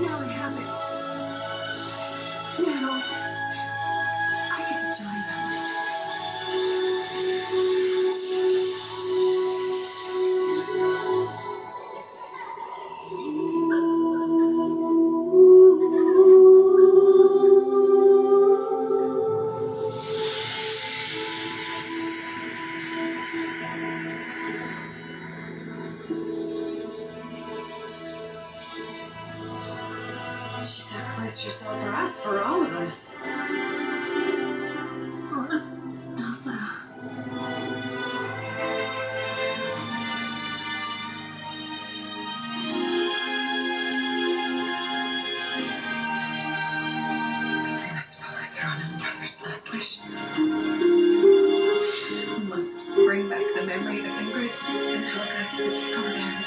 now I have it. Now sacrificed herself for us, for all of us. Elsa. We must follow through on our brother's last wish. We must bring back the memory of Ingrid and Helga to the power